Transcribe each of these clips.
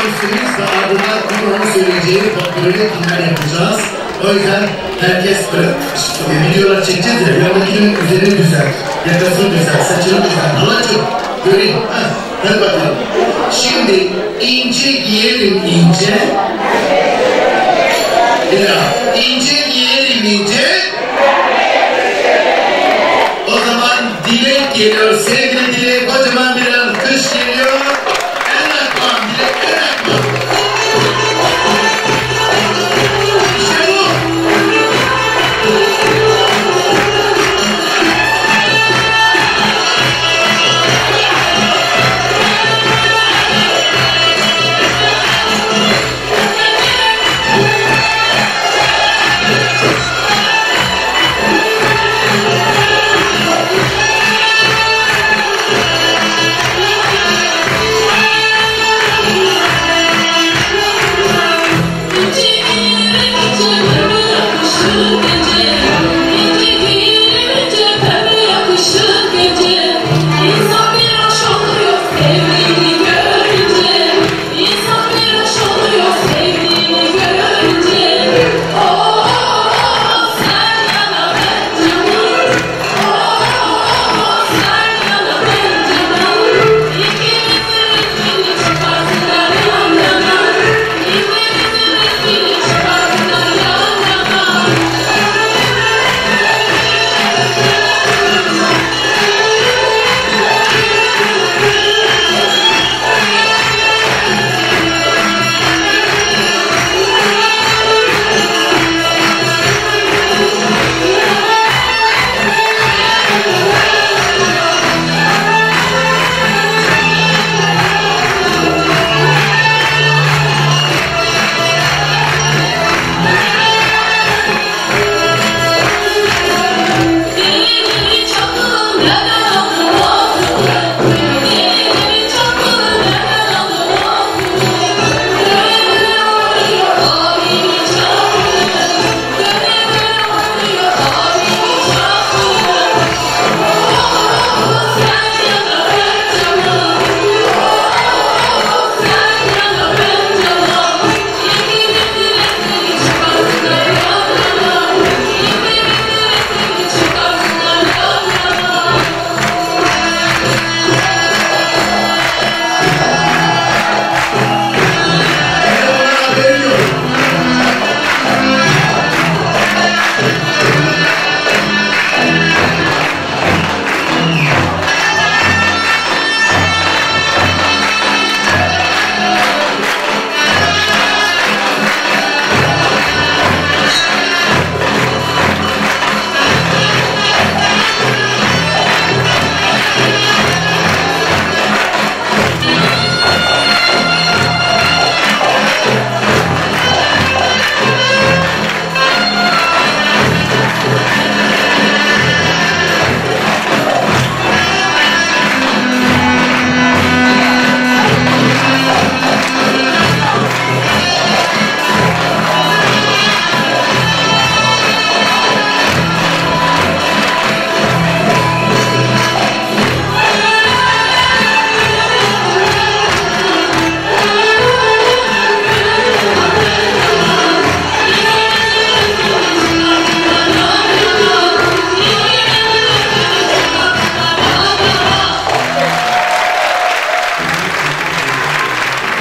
solistimiz ve ardından Kuro'nun söyleyeceği böyle dinler yapacağız. O yüzden herkes böyle videolar çekeceğiz ya, yanındakinin üzerini düzelt, yakasını düzelt, saçını düzelt. Halacığım, göreyim. Ha, hadi bakalım. Şimdi ince giyelim ince. Bir daha. İnce ince. O zaman Dilek geliyor. Sevgili Dilek kocaman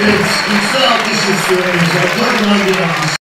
It's, it's not, this is strange. I don't like it.